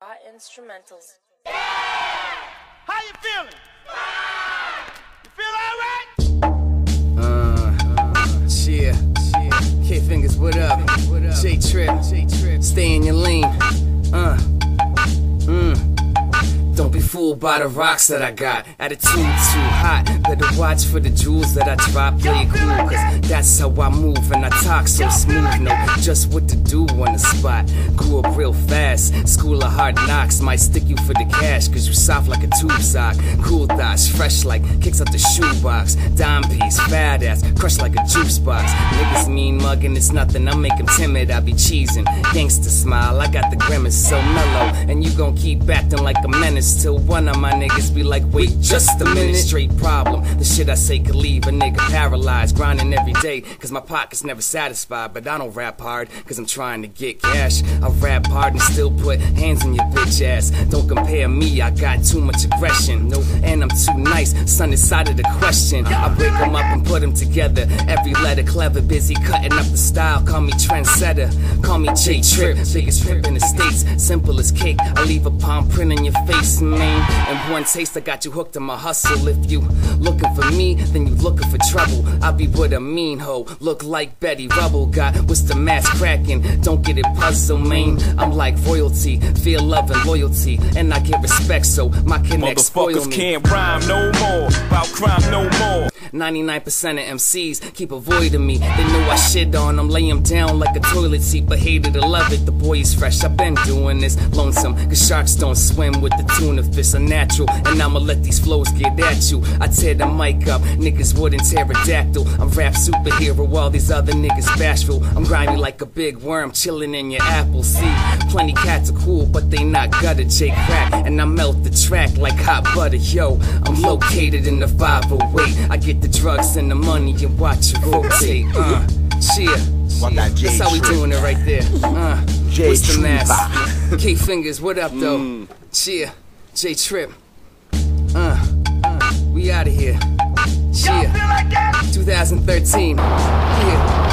Raw instrumentals. Yeah! How you feeling? You feel alright? Uh, cheer, cheer. K fingers, what up? What up? J Trip, J Trip. Stay in your lane. Uh, mm. Don't be fooled by the rocks that I got. Attitude too hot. Better watch for the jewels that I drop. Play it cool, cause that's how I move and I talk so smooth. Know just what to do on the spot. Grew up real fast. School of hard knocks might stick you for the cash, cause you soft like a tube sock. Cool thoughts, fresh like kicks out the shoebox. Dime piece, fat ass, crushed like a juice box. Niggas mean mugging, it's nothing. I make 'em timid, I be cheesing. Gangsta smile, I got the grimace so mellow. And you gon' keep acting like a menace till one of my niggas be like, wait just a minute. Straight problem. The shit I say could leave a nigga paralyzed. Grinding every day, cause my pocket's never satisfied. But I don't rap hard, cause I'm trying to get cash. I rap hard and still put hands in your bitch ass. Don't compare me, I got too much aggression. No, and I'm too nice. Son is side of the question. I break them up and put them together. Every letter clever, busy cutting up the style. Call me trendsetter. Call me J Trip, biggest trip in the states. Simple as cake. I leave a palm print on your face, man. And one taste, I got you hooked on my hustle. If you looking for me, then you looking for trouble. I be with a mean hoe, look like Betty Rubble. Got Worcester Mass cracking? Don't get it puzzle, man. I'm like royalty, feel love and loyalty, and I get respect. So my connect spoil me. Motherfuckers can't rhyme no more. About crime no more. 99% of MCs keep avoiding me. They know I shit on them, lay 'em down like a toilet seat, but hated to love it. The boy is fresh, I've been doing this lonesome. Cause sharks don't swim with the tuna fish, unnatural. And I'ma let these flows get at you. I tear the mic up, niggas wouldn't pterodactyl. I'm rap superhero, while these other niggas bashful. I'm grimy like a big worm, chilling in your apple seed. Plenty cats are cool, but they not gutter J crack. And I melt the track like hot butter, yo. I'm located in the 508. I get drugs and the money and watch it rotate. Uh, cheer. What that J That's how we doing it right there. Uh, J what's the Trip. mask? K fingers, what up though? Cheer. J Trip. Uh, uh, we out of here. Y'all Cheer. feel like that? 2013. Yeah.